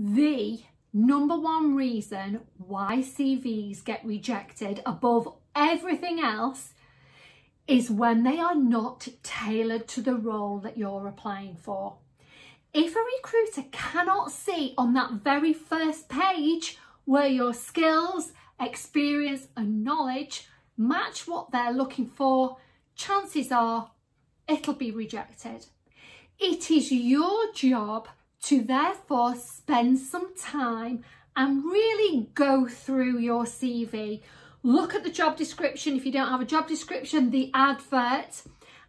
the number one reason why CVs get rejected above everything else is when they are not tailored to the role that you're applying for. If a recruiter cannot see on that very first page where your skills, experience and knowledge match what they're looking for, chances are it'll be rejected. It is your job to therefore spend some time and really go through your CV. Look at the job description if you don't have a job description, the advert,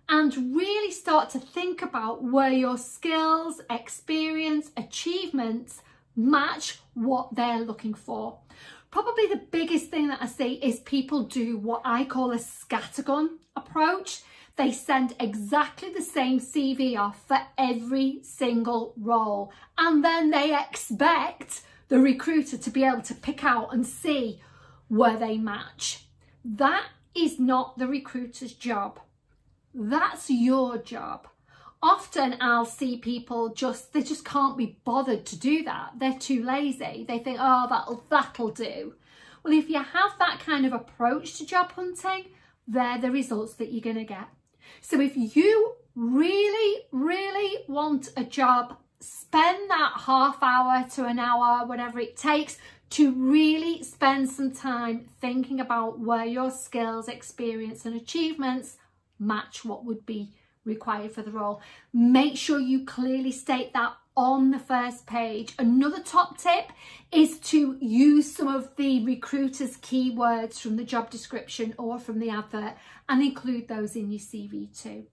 and really start to think about where your skills, experience, achievements match what they're looking for. Probably the biggest thing that I see is people do what I call a scattergun approach. They send exactly the same CV off for every single role and then they expect the recruiter to be able to pick out and see where they match. That is not the recruiter's job. That's your job. Often I'll see people just, they just can't be bothered to do that. They're too lazy. They think, oh, that'll, that'll do. Well, if you have that kind of approach to job hunting, they're the results that you're going to get. So if you really, really want a job, spend that half hour to an hour, whatever it takes, to really spend some time thinking about where your skills, experience and achievements match what would be required for the role. Make sure you clearly state that on the first page. Another top tip is to use some of the recruiter's keywords from the job description or from the advert and include those in your CV too.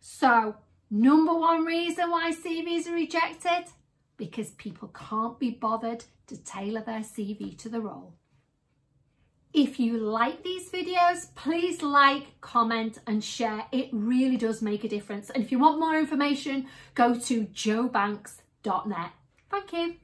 So number one reason why CVs are rejected, because people can't be bothered to tailor their CV to the role. If you like these videos, please like, comment and share. It really does make a difference. And if you want more information, go to jobanks.net. Thank you.